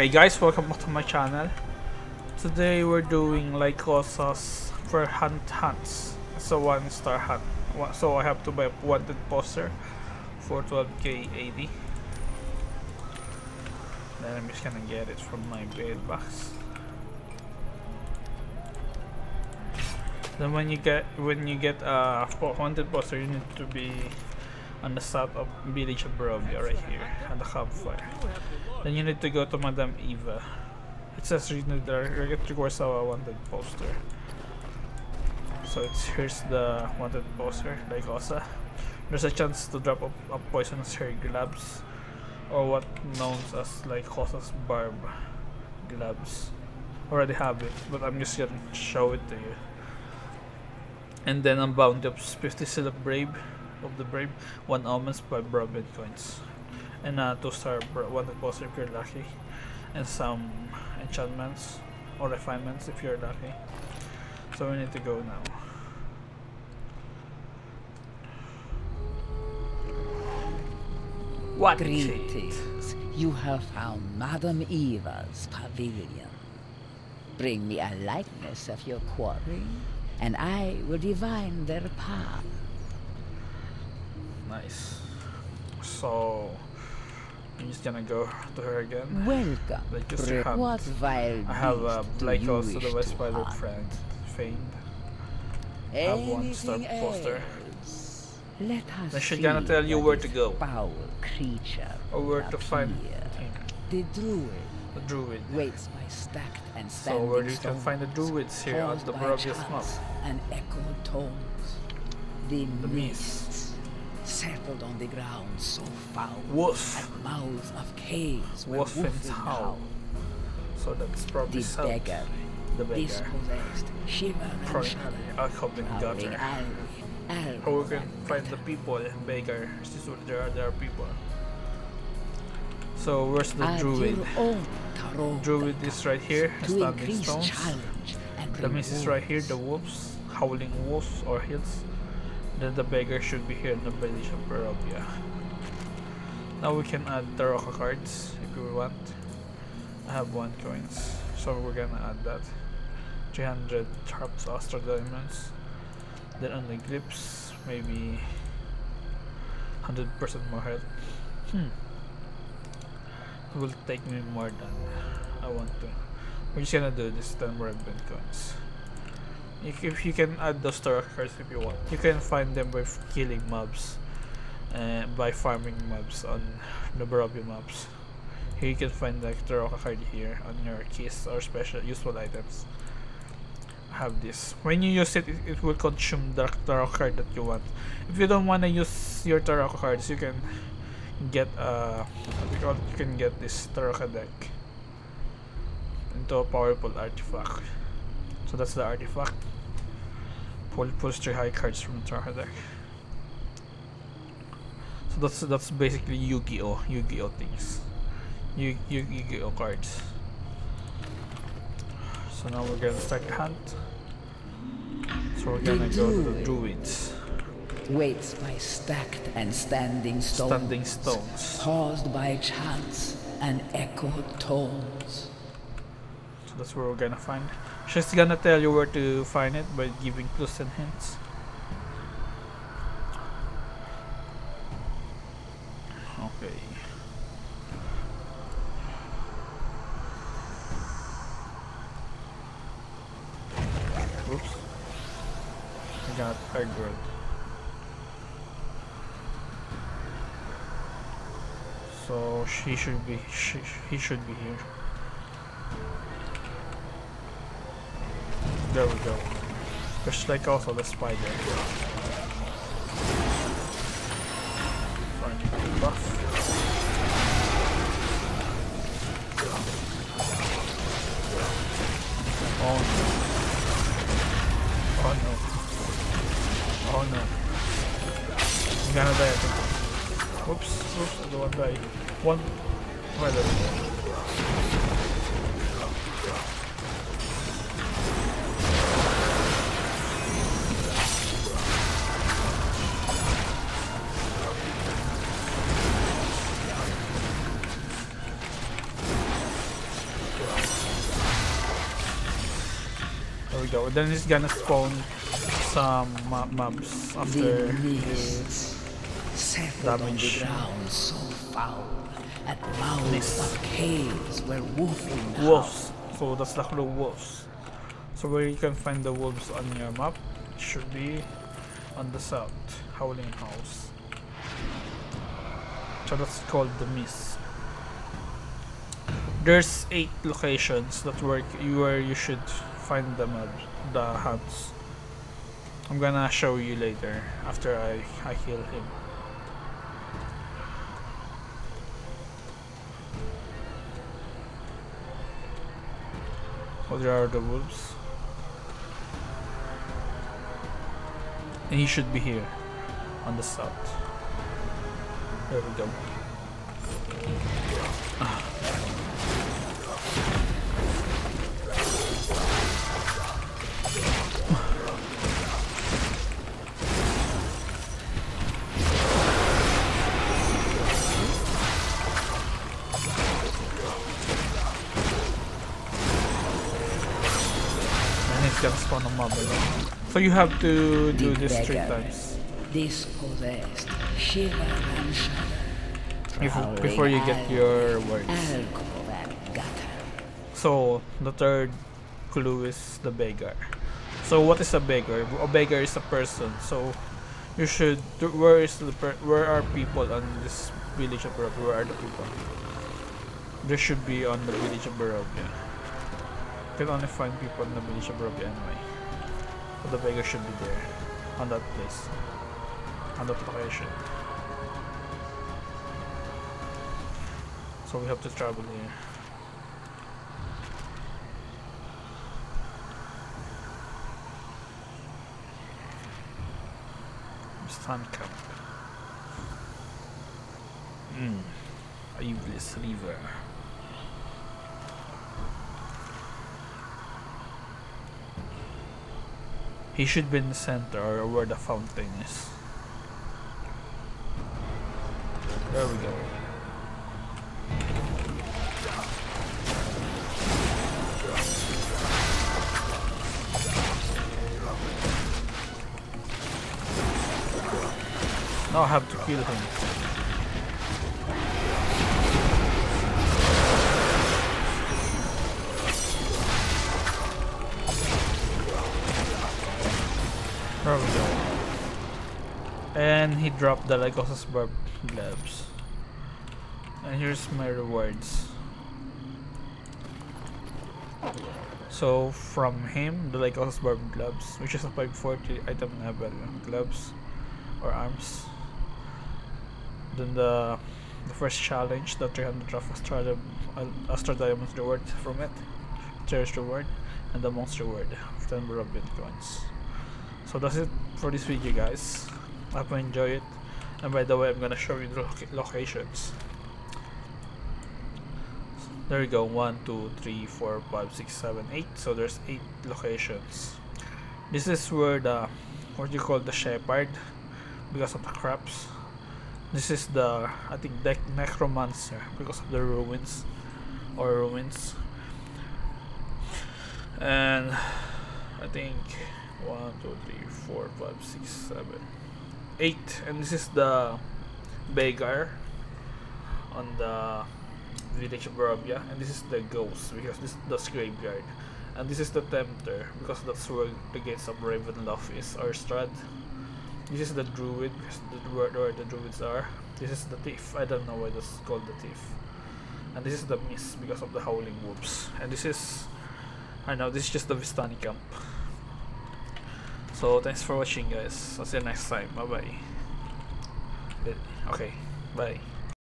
Hey guys, welcome back to my channel. Today we're doing like Lycosa's for hunt hunts. It's a one star hunt. So I have to buy a wanted poster for 12k AD. Then I'm just gonna get it from my bed box. Then when you get when you get a wanted poster, you need to be on the south of village of Barovia right here at the campfire. Then you need to go to Madame Eva. It says you need to it requires a wanted poster. So it's here's the wanted poster, Lycosa. There's a chance to drop a, a poisonous hair gloves or what known as Lycosa's barb gloves. Already have it, but I'm just gonna show it to you. And then I'm bound up 50 Seal of Brave of the Brave, 1 Omens, 5 Barovian coins. And a uh, 2 star wanted poster if you're lucky. And some enchantments or refinements if you're lucky. So we need to go now. What Greetings. You have found Madame Eva's pavilion. Bring me a likeness of your quarry, and I will divine their path. Nice. So I'm just gonna go to her again. Welcome. Like just to what vile I have uh, Lycosa the West Spider friend, famed. I have one star poster. Let us then she's gonna tell you where to go. Foul creature or where to find the druid. The druid. Waits by stacked and standing So where you can find the druids here on the Barovia's map. And echo tones. The, the mist settled on the ground so foul Wolf. at mouths of caves where Wolf and howl. So that's probably the beggar, the beggar. dispossessed, shiver and shudder, alcoholic gutter. How we can find the people, beggar. There are there are people. So where's the druid? Druid is right here, standing stones. The mist is right here, the wolves, howling wolves or hills. Then the beggar should be here in the village of Barovia. Now we can add Tarokka cards if we want. I have one coins, so we're gonna add that. 300 Sharps Astra Diamonds. Then on the grips, maybe 100% more health. Hmm. It will take me more than I want to. We're just gonna do this 10 red coins if you can add those Tarot cards if you want. You can find them by killing mobs uh, by farming mobs on the Barovia mobs. Here you can find the Tarot card here on your keys or special useful items. Have this. When you use it, it, it will consume the Tarot card that you want. If you don't want to use your Tarot cards, you can get uh, you can get this Tarot deck into a powerful artifact. So that's the artifact. Pull pull three high cards from the Tarokka deck. So that's that's basically Yu-Gi-Oh! Yu-Gi-Oh! things. Yu Yu Yu-Gi-Oh! cards. So now we're gonna start the hunt. So we're gonna go to the druids. Waits by stacked and standing stones. Standing stones. Caused by chants and echoed tones. So that's where we're gonna find. She's gonna tell you where to find it by giving clues and hints. Okay. Oops. I got aggroed. So she should be, she, he should be here. There we go. There's Lycosa the spider. buff. Oh no. Oh no. Oh no. I'm gonna die. Whoops, whoops, I don't want to die. One. Where the go. Then it's gonna spawn some mobs after the mists settled on the damage. ground so foul at mouths of caves where wolfing wolves. So that's the clue wolves. So where you can find the wolves on your map should be on the south, Howling House. So that's called the Mist. There's eight locations that work where you should find the the hunts. I'm gonna show you later after I, I heal him. Oh, there are the wolves. And he should be here on the south. There we go. And he's spawn a mob again. So you have to do The this three beggar. times. dispossessed, shiver and shudder. Before, prowling before you get your words. alcove and gutter. So the third clue is the beggar. So what is a beggar? A beggar is a person. So you should. Where is the per, Where are people on this village of Barovia? Where are the people? There should be on the village of Barovia. Can only find people in the village of anyway. But the beggar should be there, on that place, on that location. So we have to travel here. Sun Camp. Hmm. Ivlis River. He should be in the center or where the fountain is. There we go. Now I have to kill him. We go. And he dropped the Lycosa's Barb gloves. And here's my rewards. So from him, the Lycosa's Barb gloves, which is a 540 item level gloves or arms. Then the the first challenge, the 300 of Astra, uh, Astra Diamonds reward from it, Cherish reward, and the Monster reward, 10 Barovian coins. So that's it for this video guys. I hope you enjoy it. And by the way, I'm gonna show you the loca- locations. There you go, 1, 2, 3, 4, 5, 6, 7, 8. So there's 8 locations. This is where the, what you call the shepherd, because of the crops. This is the, I think, the necromancer, because of the ruins, or ruins. And I think one, two, three, four, five, six, seven, eight, and this is the beggar on the village of Barovia, and this is the ghost because this is the graveyard, and this is the tempter because that's where the gates of Ravenloft is or Strahd. This is the druid because the where, where the druids are. This is the thief. I don't know why that's called the thief. And this is the mist because of the howling wolves. And this is I know this is just the Vistani camp. So thanks for watching guys. I'll see you next time. Bye bye. Okay, bye.